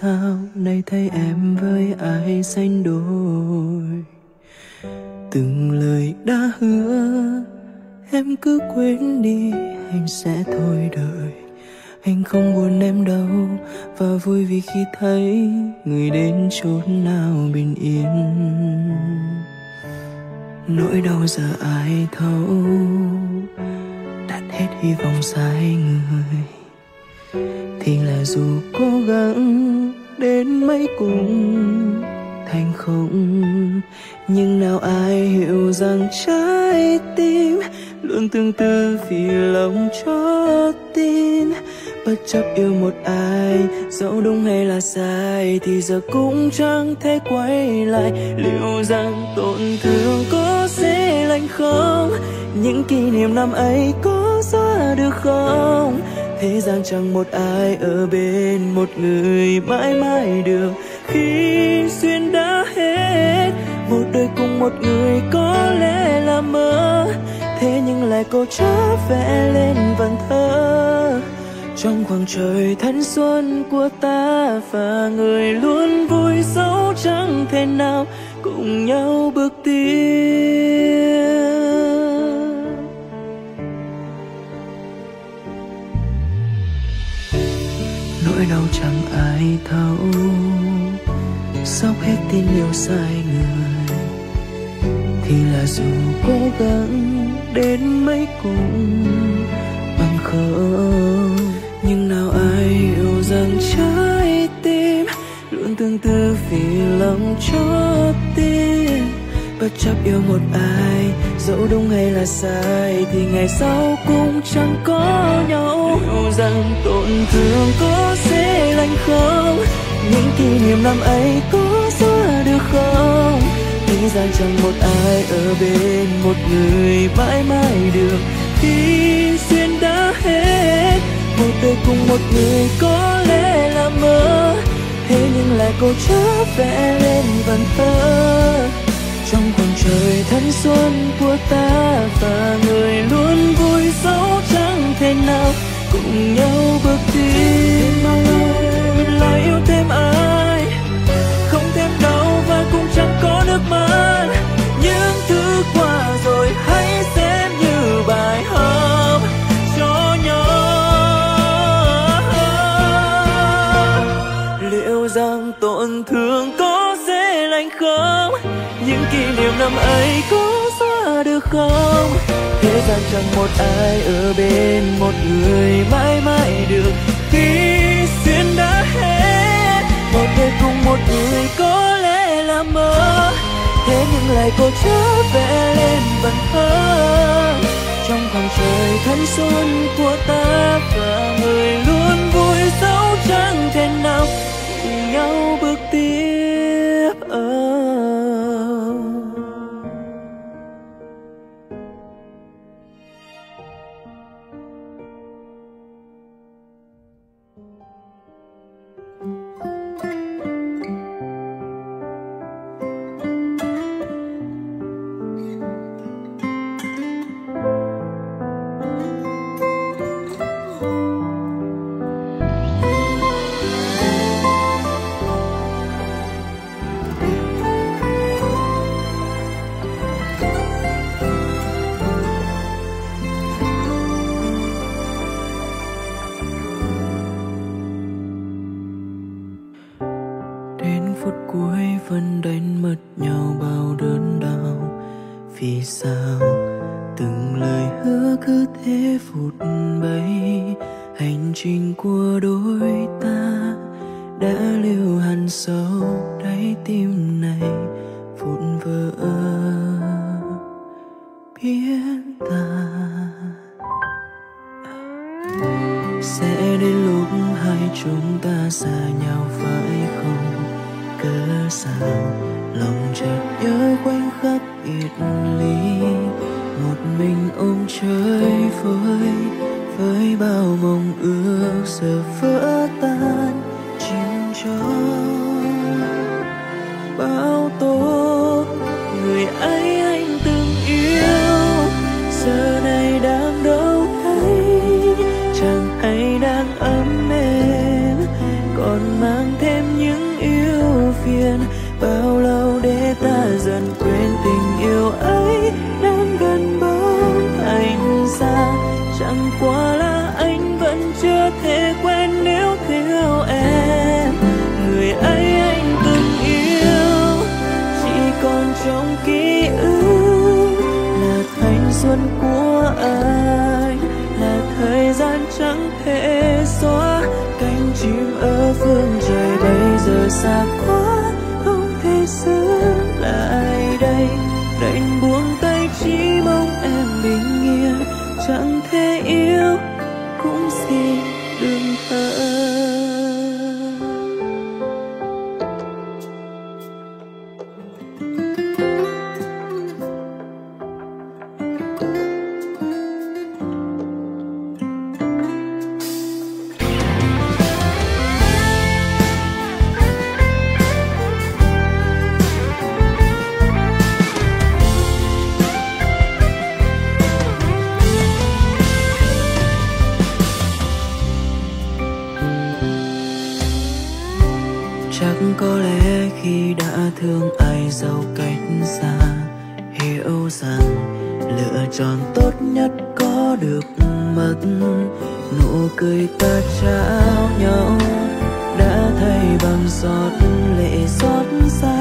sao nay thấy em với ai sanh đôi? Từng lời đã hứa, em cứ quên đi, anh sẽ thôi đời. Anh không buồn em đâu, và vui vì khi thấy người đến chốn nào bình yên. Nỗi đau giờ ai thấu, đặt hết hy vọng sai người thì là dù cố gắng đến mấy cùng thành không, nhưng nào ai hiểu rằng trái tim luôn tương tư vì lòng cho tin. Bất chấp yêu một ai, dẫu đúng hay là sai, thì giờ cũng chẳng thể quay lại. Liệu rằng tổn thương có dễ lành không? Những kỷ niệm năm ấy có xóa được không? Thế gian chẳng một ai ở bên một người mãi mãi được. Khi duyên đã hết, một đời cùng một người có lẽ là mơ. Thế nhưng lại cô chớ vẽ lên vần thơ. Trong khoảng trời thanh xuân của ta và người luôn vui dẫu chẳng thể nào cùng nhau bước tiến thấu. Sóc hết tin yêu sai người, thì là dù cố gắng đến mấy cùng bằng không nhưng nào ai hiểu rằng trái tim luôn tương tư vì lòng cho tim bất chấp yêu một ai dẫu đúng hay là sai, thì ngày sau cũng chẳng có nhau. Liệu rằng tổn thương có dễ lành không? Những kỷ niệm năm ấy có xóa được không? Thế gian chẳng một ai ở bên một người mãi mãi được. Khi duyên đã hết một đời cùng một người có lẽ là mơ. Thế nhưng lại cô chớp vẽ lên vần thơ. Trong khoảng trời thanh xuân của ta và người luôn vui dẫu chẳng thể nào, cùng nhau bước đi. Bao lâu lại yêu thêm ai, không thêm đau và cũng chẳng có nước mắt. Những thứ qua rồi hãy xem như bài học cho nhau. Liệu rằng tổn thương có dễ lành không? Những kỷ niệm năm ấy có không? Thế gian chẳng một ai ở bên một người mãi mãi được. Khi duyên đã hết, một đời cùng một người có lẽ là mơ. Thế nhưng lại cô trở về lên vẫn thơ. Trong khoảng trời thanh xuân của ta và người luôn vui dẫu chẳng thể nào cùng nhau bước tiến phút cuối vẫn đánh mất nhau bao đớn đau. Vì sao từng lời hứa cứ thế vụt bay? Hành trình của đôi ta đã lưu hằn sâu đáy tim này. Vụn vỡ, biến ta. Sẽ đến lúc hai chúng ta xa nhau phải sao lòng chợt nhớ khoảnh khắc biệt ly. Một mình ôm chơi với với bao mong ước giờ vỡ tan. Chìm trong dần quên tình yêu ấy đang gần bóng thành xa. Chẳng qua là anh vẫn chưa thể quên nếu thiếu em. Người ấy anh từng yêu, chỉ còn trong ký ức là thanh xuân của anh. Là thời gian chẳng thể xóa, cánh chim ở phương trời bây giờ xa quá. Chỉ mong em bình yên chẳng thể yêu cũng xin đừng có lẽ khi đã thương ai dẫu cách xa, hiểu rằng lựa chọn tốt nhất có được mất. Nụ cười ta trao nhau đã thay bằng giọt lệ xót xa.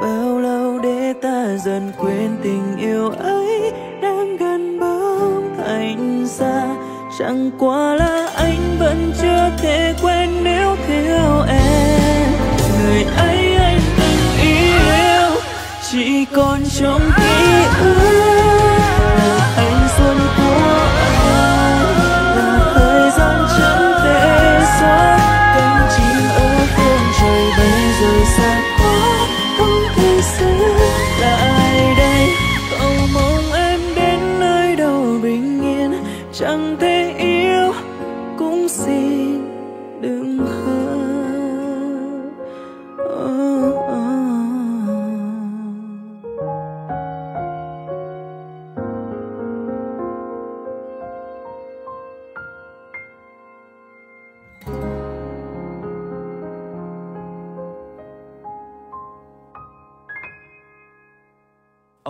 Bao lâu để ta dần quên tình yêu ấy đang gần bóng thành xa? Chẳng qua là anh vẫn chưa thể quen nếu thiếu em. Người ấy anh từng yêu, chỉ còn trong ký ức.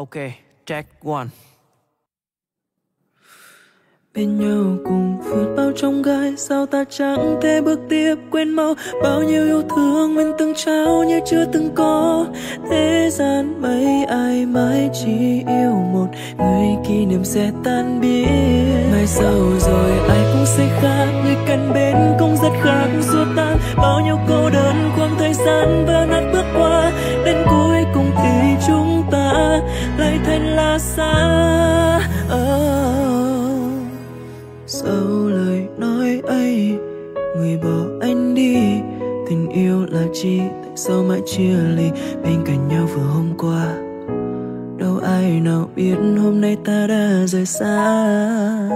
Ok, track one. Bên nhau cùng vượt bao trong gai Sao ta chẳng thể bước tiếp quên mau? Bao nhiêu yêu thương mình từng trao như chưa từng có. Thế gian mấy ai mãi chỉ yêu một Người kỷ niệm sẽ tan biến. Mai sau rồi ai cũng sẽ khác Người cần bên cũng rất khác. Xua tan Bao nhiêu cô đơn khoảng thời gian vỡ nát xa. Oh. Sau lời nói ấy, Người bỏ anh đi. Tình yêu là chi, Tại sao mãi chia ly? Bên cạnh nhau vừa hôm qua, Đâu ai nào biết hôm nay ta đã rời xa?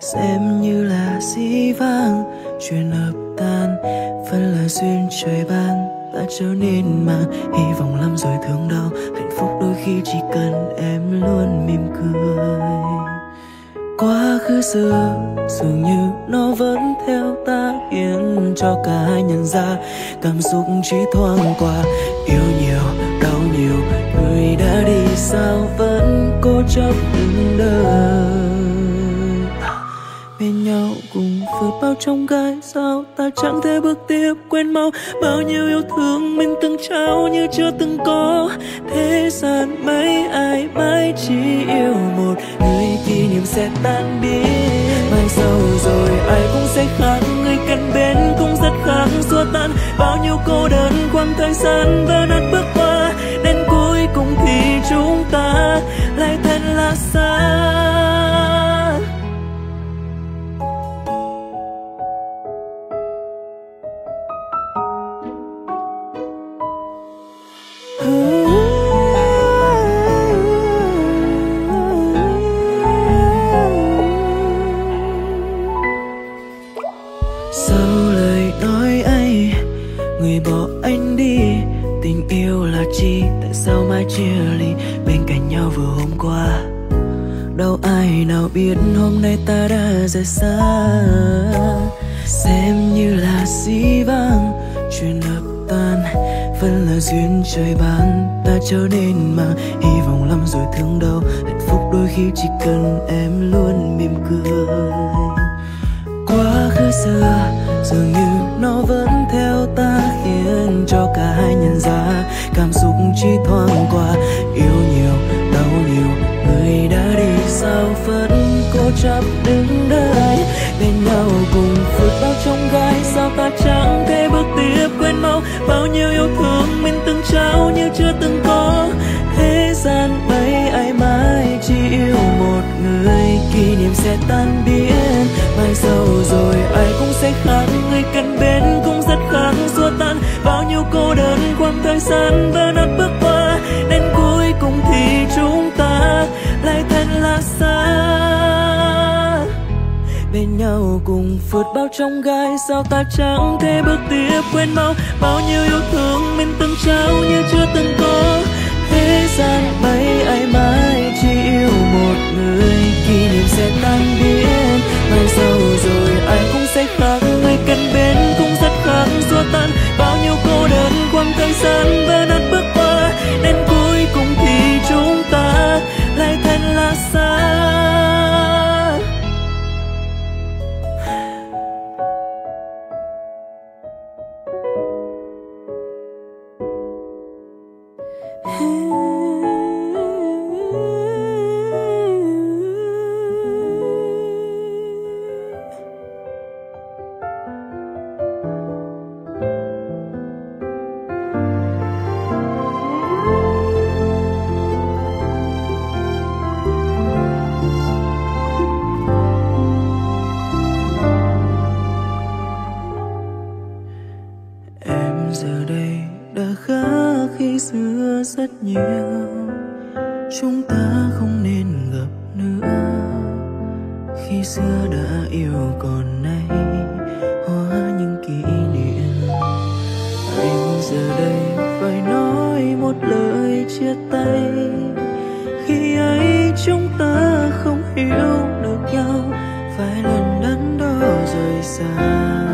Xem như là dĩ vang, Chuyện hợp tan, Vẫn là duyên trời ban. Ta trở nên mà Hy vọng lắm rồi thương đau phúc đôi khi chỉ cần em luôn mỉm cười. Quá khứ xưa, dường như nó vẫn theo ta, khiến cho cả hai nhận ra cảm xúc chỉ thoáng qua. Yêu nhiều, đau nhiều, người đã đi sao vẫn cố chấp đứng đời bên nhau cùng vượt bao trong gai sao? Ta chẳng thể bước tiếp quên mau bao nhiêu yêu thương mình từng trao như chưa từng có. Thế gian mấy ai mãi chỉ yêu một người kỷ niệm sẽ tan biến. Mai sau rồi ai cũng sẽ khác, người cần bên cũng rất khác. Xua tan bao nhiêu cô đơn quãng thời gian vỡ nát bước qua. Đến cuối cùng thì chúng ta lại thật là xa. Ngày ai nào biết hôm nay ta đã rời xa? Xem như là dĩ vang, chuyện đập tan, vẫn là duyên trời ban. Ta trở nên mà, hy vọng lắm rồi thương đâu hạnh phúc đôi khi chỉ cần em luôn mỉm cười. Quá khứ xưa, dường như nó vẫn theo ta, khiến cho cả hai nhận ra cảm xúc chỉ thoáng qua. Yêu nhiều, đau nhiều sao vẫn cố chấp đứng đây, bên nhau cùng vượt bao trong gai. Sao ta chẳng thể bước tiếp quên mau, bao nhiêu yêu thương mình từng trao như chưa từng có. Thế gian mấy ai mãi chỉ yêu một người, kỷ niệm sẽ tan biến. Mai sau rồi ai cũng sẽ khác, người cần bên cũng rất khác. Xua tan bao nhiêu cô đơn quãng thời gian vỡ nát bước qua. Đến cuối cùng thì chúng ta lại thấy là xa. Bên nhau cùng vượt bao trong gai, sao ta chẳng thể bước tiếp quên mau? Bao nhiêu yêu thương mình từng trao như chưa từng có. Thế gian mấy ai mãi chỉ yêu một người, kỷ niệm sẽ tan biến. Mai sau rồi ai cũng sẽ khác người cần bên cũng rất khác, xua tan. Bao nhiêu cô đơn quăng thời gian vỡ khi xưa rất nhiều. Chúng ta không nên gặp nữa. Khi xưa đã yêu còn nay, hóa những kỷ niệm. Anh giờ đây phải nói một lời chia tay. Khi ấy chúng ta không hiểu được nhau, phải lần đắn đo rời xa.